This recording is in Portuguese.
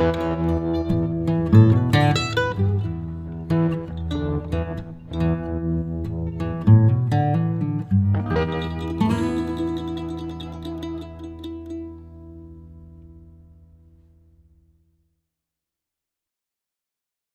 Música